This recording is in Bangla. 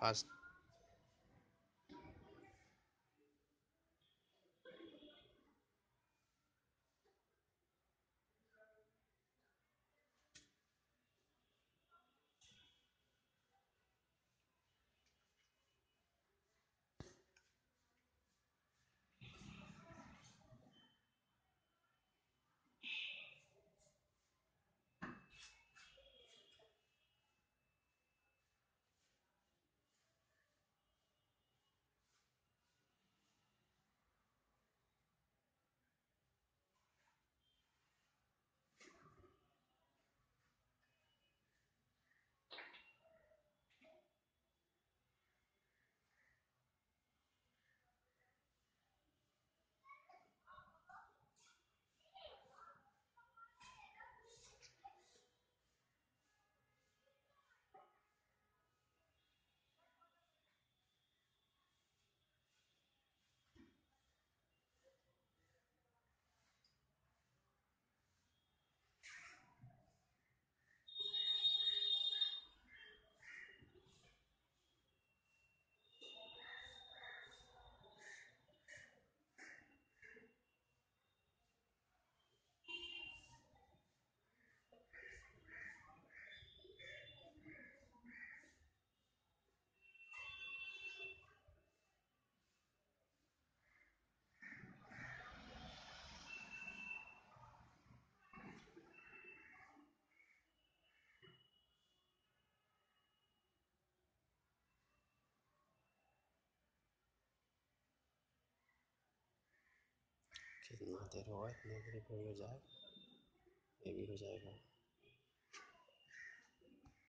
past कितना देर होगा इतनी देर हो जाए ये भी हो जाएगा